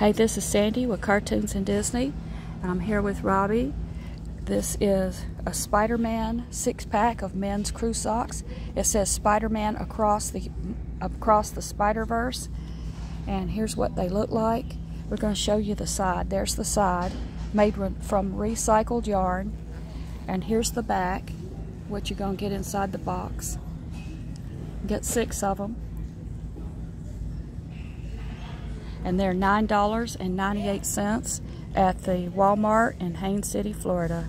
Hey, this is Sandy with Cartoons and Disney, and I'm here with Robbie. This is a Spider-Man six-pack of men's crew socks. It says Spider-Man across the across the Spider-Verse, and here's what they look like. We're going to show you the side. There's the side, made from recycled yarn, and here's the back, what you're going to get inside the box. Get six of them and they're $9.98 at the Walmart in Haines City, Florida.